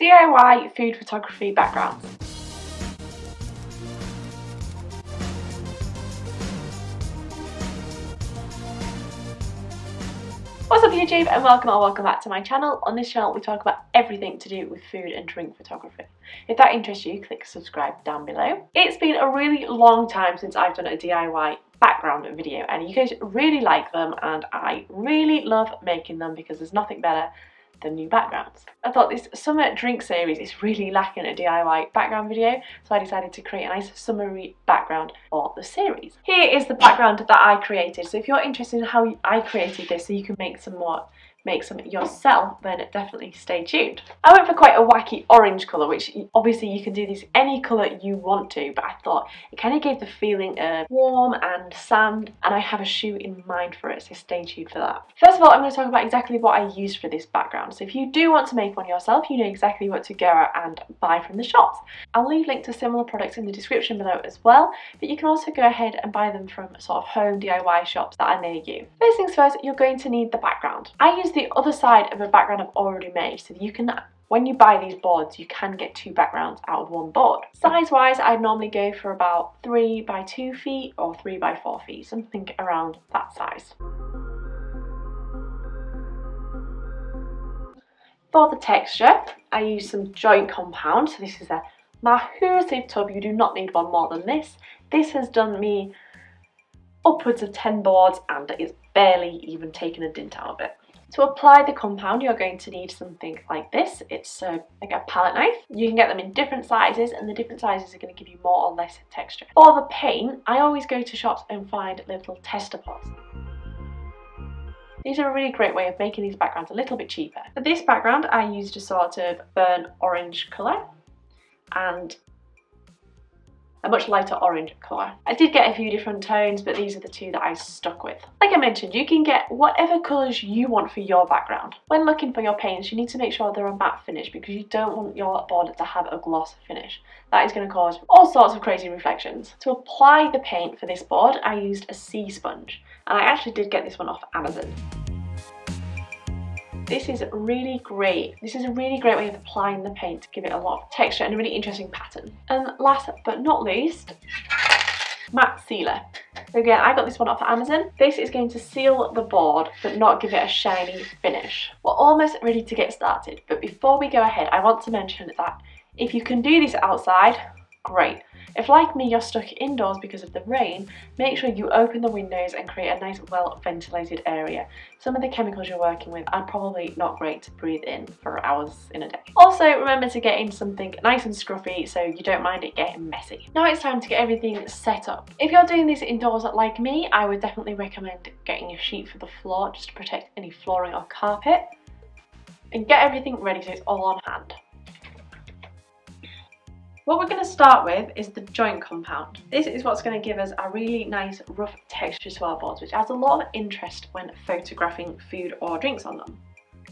DIY food photography backgrounds. What's up YouTube and welcome or welcome back to my channel. On this channel we talk about everything to do with food and drink photography. If that interests you, click subscribe down below. It's been a really long time since I've done a DIY background video and you guys really like them and I really love making them because there's nothing better the new backgrounds. I thought this summer drink series is really lacking a DIY background video, so I decided to create a nice summery background for the series. Here is the background that I created, so if you're interested in how I created this so you can make some more make some yourself, then definitely stay tuned. I went for quite a wacky orange colour, which obviously you can do this any colour you want to, but I thought it kind of gave the feeling of warm and sand, and I have a shoe in mind for it, so stay tuned for that. First of all, I'm going to talk about exactly what I used for this background. So if you do want to make one yourself, you know exactly what to go out and buy from the shops. I'll leave links to similar products in the description below as well, but you can also go ahead and buy them from sort of home DIY shops that are near you. First things first, you're going to need the background. I use the other side of a background I've already made so you can when you buy these boards you can get two backgrounds out of one board. Size wise I'd normally go for about 3 by 2 feet or 3 by 4 feet, something around that size. For the texture I use some joint compound so this is a massive tub, you do not need one more than this. This has done me upwards of 10 boards and it's barely even taken a dint out of it. To apply the compound, you're going to need something like this. It's uh, like a palette knife. You can get them in different sizes and the different sizes are going to give you more or less texture. For the paint, I always go to shops and find little tester pots. These are a really great way of making these backgrounds a little bit cheaper. For this background, I used a sort of burnt orange colour and a much lighter orange colour. I did get a few different tones, but these are the two that I stuck with. Like I mentioned, you can get whatever colours you want for your background. When looking for your paints, you need to make sure they're a matte finish because you don't want your board to have a gloss finish. That is going to cause all sorts of crazy reflections. To apply the paint for this board, I used a sea sponge, and I actually did get this one off Amazon. This is really great. This is a really great way of applying the paint to give it a lot of texture and a really interesting pattern. And last but not least, matte sealer. Again, I got this one off Amazon. This is going to seal the board, but not give it a shiny finish. We're almost ready to get started, but before we go ahead, I want to mention that if you can do this outside, great. If like me you're stuck indoors because of the rain, make sure you open the windows and create a nice well ventilated area. Some of the chemicals you're working with are probably not great to breathe in for hours in a day. Also remember to get in something nice and scruffy so you don't mind it getting messy. Now it's time to get everything set up. If you're doing this indoors like me, I would definitely recommend getting a sheet for the floor just to protect any flooring or carpet and get everything ready so it's all on hand. What we're going to start with is the joint compound. This is what's going to give us a really nice rough texture to our boards, which adds a lot of interest when photographing food or drinks on them.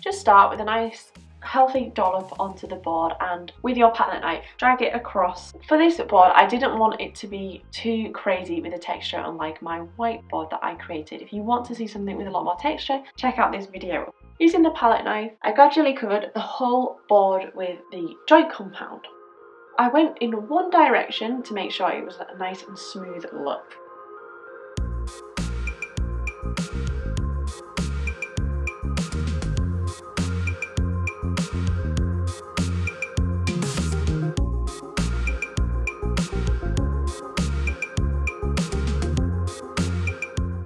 Just start with a nice healthy dollop onto the board and with your palette knife drag it across. For this board I didn't want it to be too crazy with the texture unlike my whiteboard that I created. If you want to see something with a lot more texture check out this video. Using the palette knife I gradually covered the whole board with the joint compound. I went in one direction to make sure it was a nice and smooth look.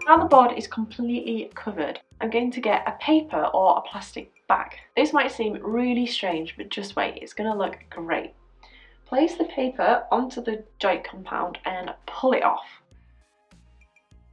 Now the board is completely covered, I'm going to get a paper or a plastic bag. This might seem really strange, but just wait, it's going to look great. Place the paper onto the joint compound and pull it off.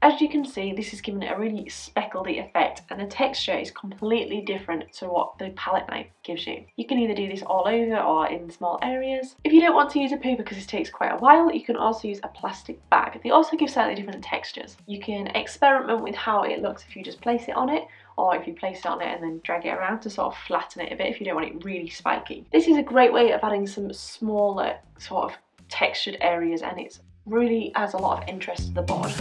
As you can see, this is giving it a really speckledy effect and the texture is completely different to what the palette knife gives you. You can either do this all over or in small areas. If you don't want to use a paper because this takes quite a while, you can also use a plastic bag. They also give slightly different textures. You can experiment with how it looks if you just place it on it or if you place it on it and then drag it around to sort of flatten it a bit if you don't want it really spiky. This is a great way of adding some smaller sort of textured areas and it really adds a lot of interest to the board.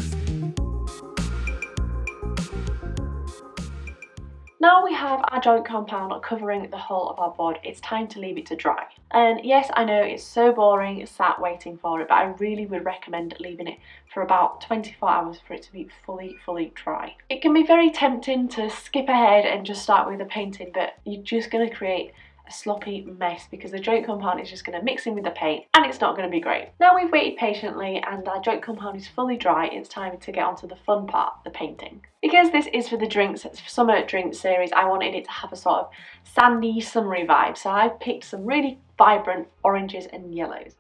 Now we have our joint compound covering the whole of our board, it's time to leave it to dry. And yes, I know it's so boring sat waiting for it, but I really would recommend leaving it for about 24 hours for it to be fully, fully dry. It can be very tempting to skip ahead and just start with the painting, but you're just going to create a sloppy mess because the joint compound is just going to mix in with the paint and it's not going to be great. Now we've waited patiently and our joint compound is fully dry, it's time to get onto the fun part, the painting. Because this is for the drinks, summer drink series, I wanted it to have a sort of sandy, summery vibe. So I picked some really vibrant oranges and yellows.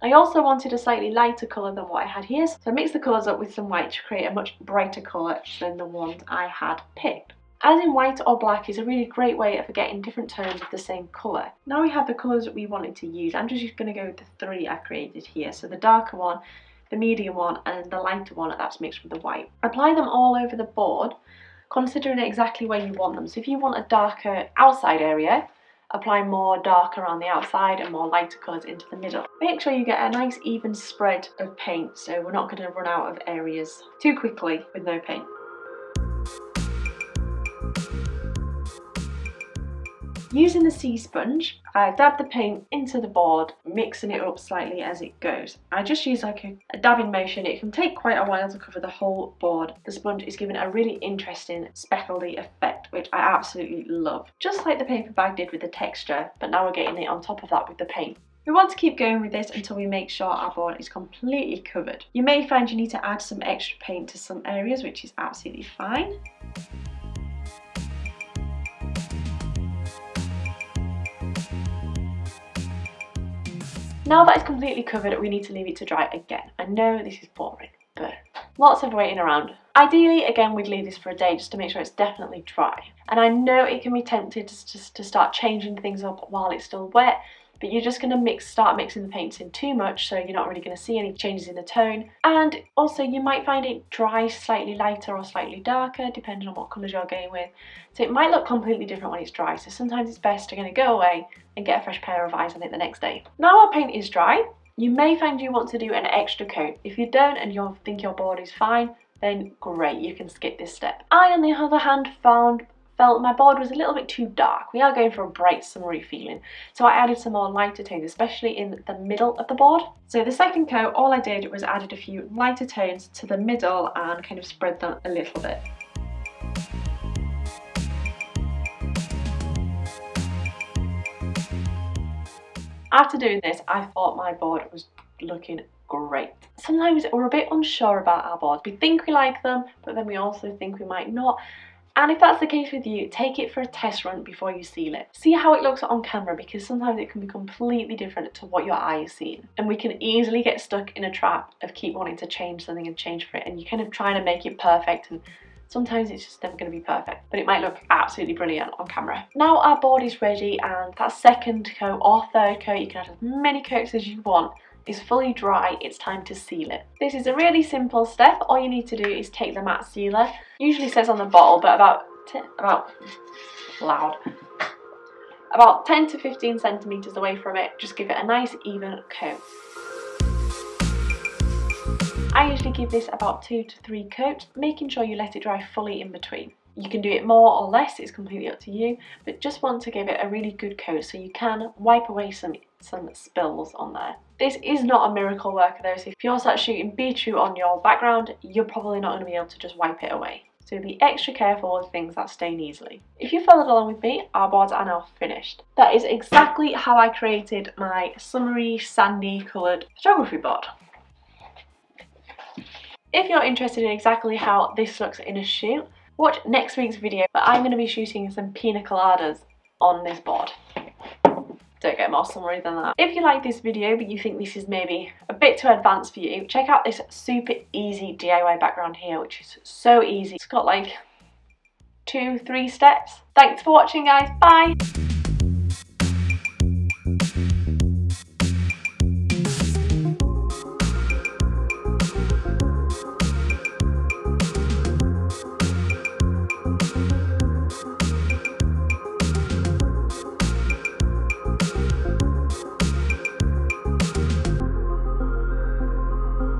I also wanted a slightly lighter colour than what I had here, so I mixed the colours up with some white to create a much brighter colour than the ones I had picked. Adding white or black is a really great way of getting different tones of the same colour. Now we have the colours that we wanted to use. I'm just going to go with the three I created here. So the darker one, the medium one and the lighter one that's mixed with the white. Apply them all over the board, considering exactly where you want them. So if you want a darker outside area, apply more dark around the outside and more lighter colours into the middle. Make sure you get a nice even spread of paint so we're not going to run out of areas too quickly with no paint. Using the sea sponge, I dab the paint into the board, mixing it up slightly as it goes. I just use like a, a dabbing motion. It can take quite a while to cover the whole board. The sponge is giving a really interesting speckledy effect, which I absolutely love. Just like the paper bag did with the texture, but now we're getting it on top of that with the paint. We want to keep going with this until we make sure our board is completely covered. You may find you need to add some extra paint to some areas, which is absolutely fine. Now that it's completely covered, we need to leave it to dry again. I know this is boring, but lots of waiting around. Ideally, again, we'd leave this for a day just to make sure it's definitely dry. And I know it can be tempted to, to start changing things up while it's still wet, but you're just going to mix, start mixing the paints in too much so you're not really going to see any changes in the tone. And also you might find it dry slightly lighter or slightly darker depending on what colours you're going with. So it might look completely different when it's dry. So sometimes it's best to kind of go away and get a fresh pair of eyes on it the next day. Now our paint is dry, you may find you want to do an extra coat. If you don't and you think your board is fine, then great, you can skip this step. I, on the other hand, found felt my board was a little bit too dark. We are going for a bright summery feeling. So I added some more lighter tones, especially in the middle of the board. So the second coat, all I did was added a few lighter tones to the middle and kind of spread them a little bit. After doing this, I thought my board was looking great. Sometimes we're a bit unsure about our boards. We think we like them, but then we also think we might not. And if that's the case with you, take it for a test run before you seal it. See how it looks on camera because sometimes it can be completely different to what your eye is seeing. And we can easily get stuck in a trap of keep wanting to change something and change for it and you're kind of trying to make it perfect and Sometimes it's just never going to be perfect, but it might look absolutely brilliant on camera. Now our board is ready and that second coat or third coat, you can add as many coats as you want is fully dry, it's time to seal it. This is a really simple step. All you need to do is take the matte sealer. Usually says on the bottle, but about, about, loud, about 10 to 15 centimetres away from it, just give it a nice even coat. I usually give this about two to three coats, making sure you let it dry fully in between. You can do it more or less, it's completely up to you, but just want to give it a really good coat so you can wipe away some, some spills on there. This is not a miracle worker though, so if you're start shooting beetroot on your background, you're probably not going to be able to just wipe it away. So be extra careful with things that stain easily. If you followed along with me, our boards are now finished. That is exactly how I created my summery, sandy coloured photography board. If you're interested in exactly how this looks in a shoot, watch next week's video, but I'm going to be shooting some pina coladas on this board. Don't get more summery than that. If you like this video but you think this is maybe a bit too advanced for you, check out this super easy DIY background here, which is so easy. It's got like two, three steps. Thanks for watching guys, bye!